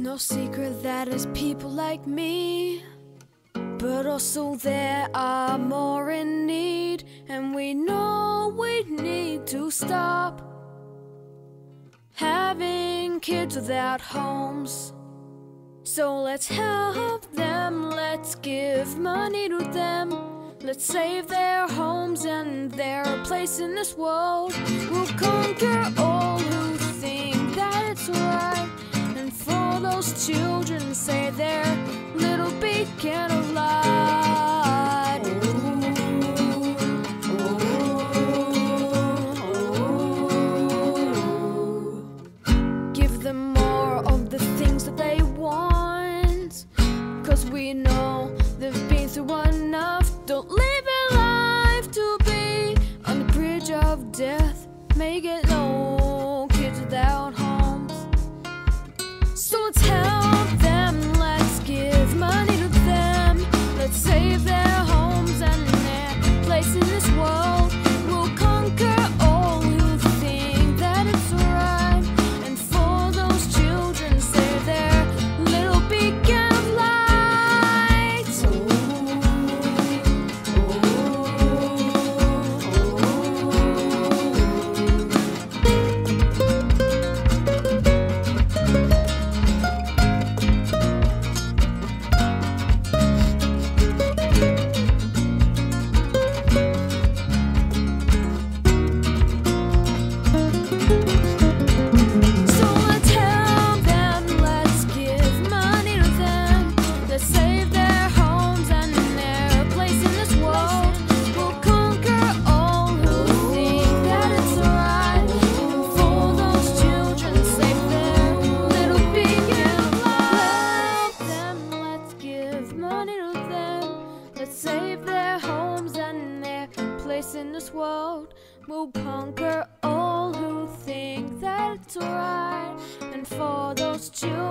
no secret that it's people like me. But also there are more in need, and we know we need to stop having kids without homes. So let's help them, let's give money to them. Let's save their homes and their place in this world. We'll conquer all those children, say their little beacon of light. Give them more of the things that they want. Cause we know they've been through enough. Don't live your life to be on the bridge of death. Make it no place in this world. We'll conquer all who think that it's right. And for those children,